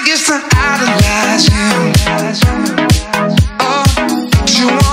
I guess to idolize him. Oh, you want